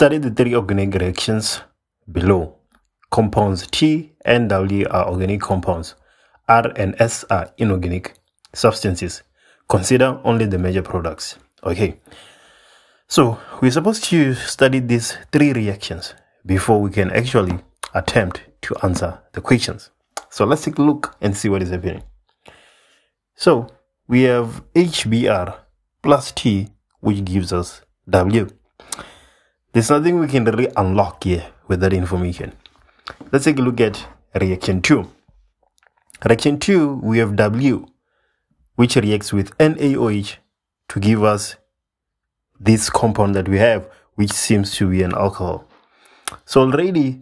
Study the three organic reactions below. Compounds T and W are organic compounds. R and S are inorganic substances. Consider only the major products. Okay. So we're supposed to study these three reactions before we can actually attempt to answer the questions. So let's take a look and see what is happening. So we have HBr plus T, which gives us W. There's nothing we can really unlock here with that information. Let's take a look at reaction 2. Reaction 2, we have W, which reacts with NaOH to give us this compound that we have, which seems to be an alcohol. So already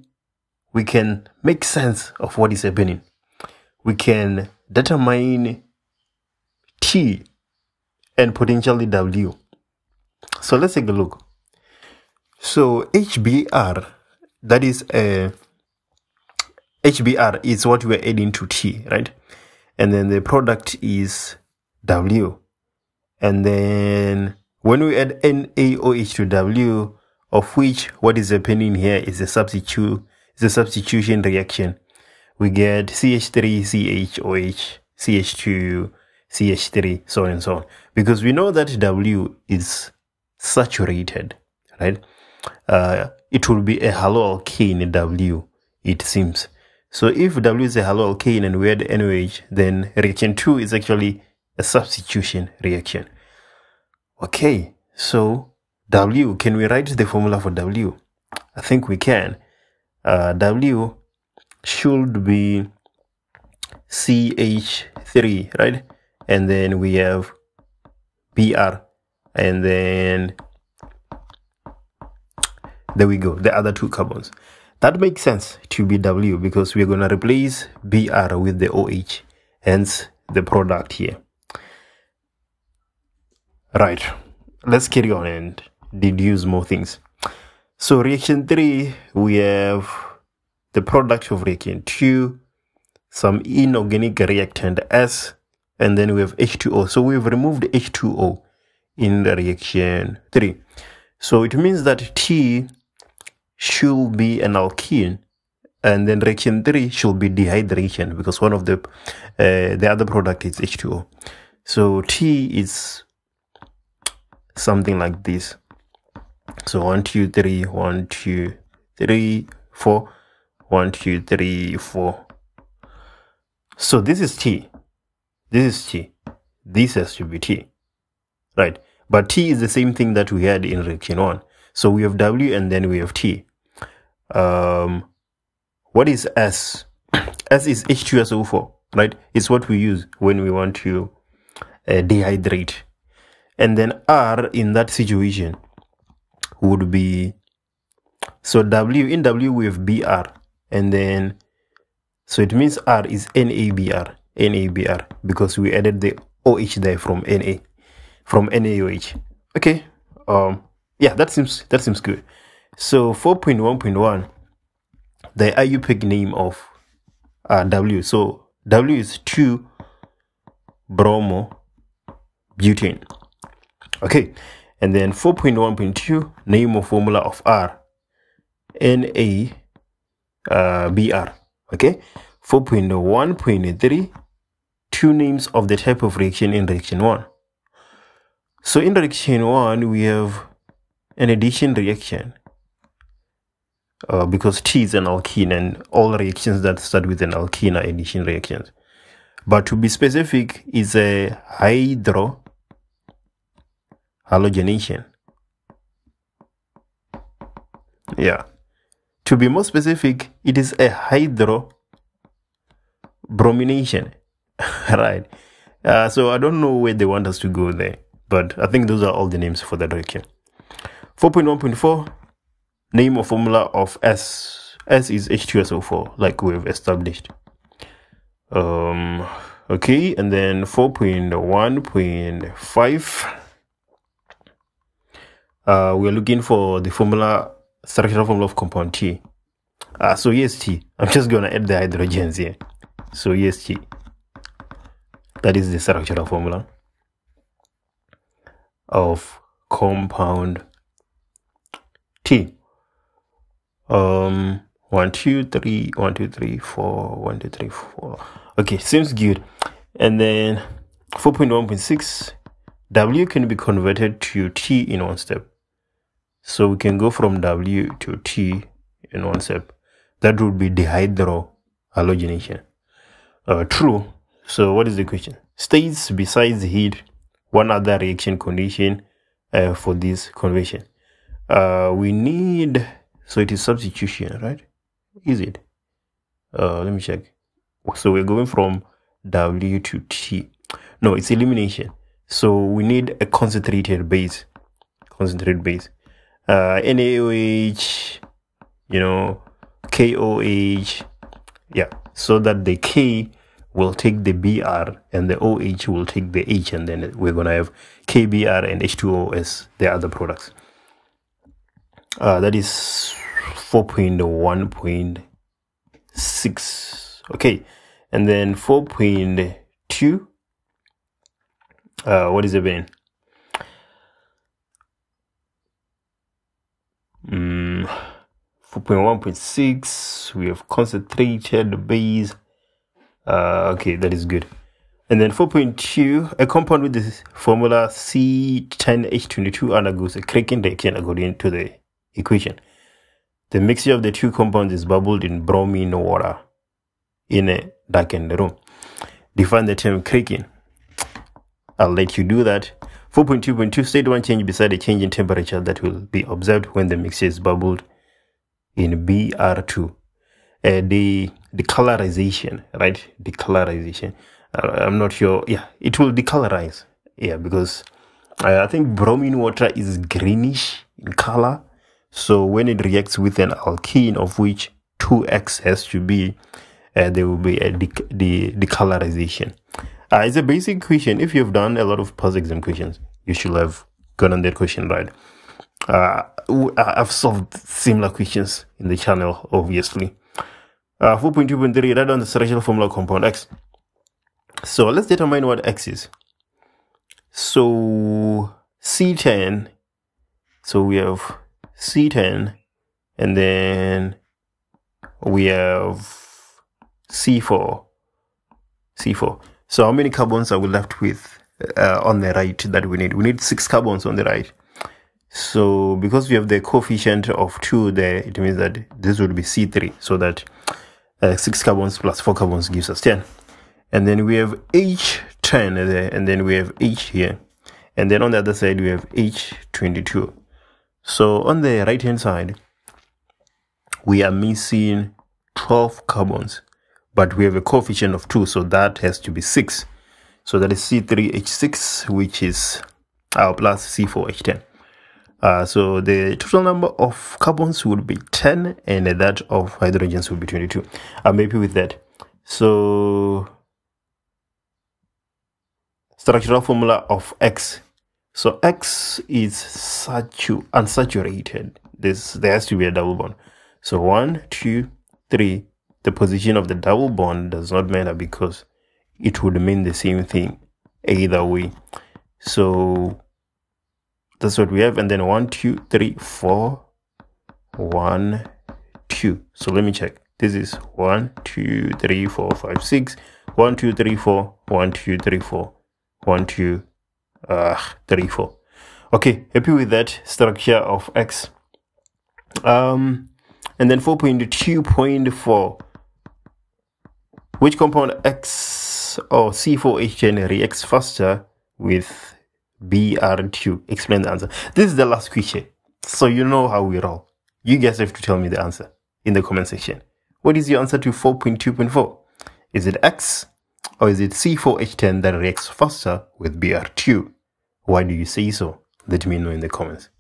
we can make sense of what is happening. We can determine T and potentially W. So let's take a look. So HBr, that is uh, a HBr is what we're adding to T, right? And then the product is W. And then when we add NaOH to W, of which what is happening here is a substitute, is a substitution reaction. We get CH3, CHOH, CH2, CH3, so on and so on. Because we know that W is saturated, right? Uh, it will be a haloalkane W, it seems. So if W is a haloalkane and we add NOH, then reaction 2 is actually a substitution reaction. Okay, so W, can we write the formula for W? I think we can. Uh, w should be CH3, right? And then we have Br, and then there we go, the other two carbons. That makes sense to be W because we're going to replace Br with the OH, hence the product here. Right, let's carry on and deduce more things. So reaction 3, we have the product of reaction 2, some inorganic reactant S, and then we have H2O. So we've removed H2O in the reaction 3. So it means that T should be an alkene and then reaction 3 should be dehydration because one of the uh, the other product is H2O. So T is something like this. So one, two, three, one, two, three, four, one, two, three, four. So this is T. This is T. This has to be T. Right. But T is the same thing that we had in reaction 1. So we have W and then we have T. Um, what is S? S is H2SO4, right? It's what we use when we want to uh, dehydrate. And then R in that situation would be so W in W we have BR and then so it means R is NABR NABR because we added the OH there from NA from NaOH okay um yeah that seems that seems good so 4.1.1 the IUPAC name of uh, W so W is 2 bromo butane okay and then 4.1.2, name or formula of R, Na uh, BR. Okay. 4.1.3, two names of the type of reaction in reaction 1. So in reaction 1, we have an addition reaction. Uh, because T is an alkene and all reactions that start with an alkene are addition reactions. But to be specific, is a hydro halogenation. Yeah. To be more specific, it is a hydrobromination. right. Uh, so I don't know where they want us to go there, but I think those are all the names for that reaction. 4.1.4 name or formula of S. S is H2SO4, like we've established. Um, okay, and then 4.1.5 uh, we are looking for the formula, structural formula of compound T. Uh, so yes, T. I'm just going to add the hydrogens here. So yes, T. That is the structural formula of compound T. Um, one, two, three, one, two, three, four, one, two, three, four. Okay, seems good. And then 4.1.6, W can be converted to T in one step. So we can go from W to T in one step. That would be dehydrohalogenation. Uh, true. So what is the question? States besides heat, one other reaction condition uh, for this conversion. Uh, we need, so it is substitution, right? Is it? Uh, let me check. So we're going from W to T. No, it's elimination. So we need a concentrated base. Concentrated base. Uh, NaOH, you know, KOH. Yeah. So that the K will take the Br and the OH will take the H and then we're going to have KBr and H2O as the other products. Uh, that is 4.1.6. Okay. And then 4.2. Uh, what is it been? Mm, 4.1.6. We have concentrated base. Uh, okay, that is good. And then 4.2, a compound with the formula C10H22 undergoes a cracking reaction according to the equation. The mixture of the two compounds is bubbled in bromine water in a darkened room. Define the term cracking. I'll let you do that. 4.2.2 state one change beside a change in temperature that will be observed when the mixture is bubbled in BR2. Uh, the decolorization, right? Decolorization. Uh, I'm not sure. Yeah, it will decolorize. Yeah, because uh, I think bromine water is greenish in color. So when it reacts with an alkene, of which 2x has to be, uh, there will be a de- de- decolorization. Uh, it's a basic question. If you've done a lot of past exam questions, you should have gotten that question right. Uh, I've solved similar questions in the channel, obviously. Uh, 4.2.3, write down the structural formula compound X. So let's determine what X is. So C10, so we have C10, and then we have C4, C4. So how many carbons are we left with uh, on the right that we need? We need six carbons on the right. So because we have the coefficient of 2 there, it means that this would be C3. So that uh, 6 carbons plus 4 carbons gives us 10. And then we have H10 there, and then we have H here. And then on the other side, we have H22. So on the right hand side, we are missing 12 carbons but we have a coefficient of 2 so that has to be 6 so that is c3h6 which is our plus c4h10 uh, so the total number of carbons would be 10 and that of hydrogens would be 22 i'm happy with that. So structural formula of x so x is satu unsaturated this there has to be a double bond so one two three the position of the double bond does not matter because it would mean the same thing either way. So that's what we have. And then one, two, three, four, one, two. So let me check. This is one, two, three, four, five, six. One, two, three, four. One, two, three, four. One, two, uh, three, four. Okay, happy with that structure of X. Um, and then 4.2.4 which compound X or C4H10 reacts faster with Br2? Explain the answer. This is the last question. So you know how we roll. You guys have to tell me the answer in the comment section. What is your answer to 4.2.4? Is it X or is it C4H10 that reacts faster with Br2? Why do you say so? Let me know in the comments.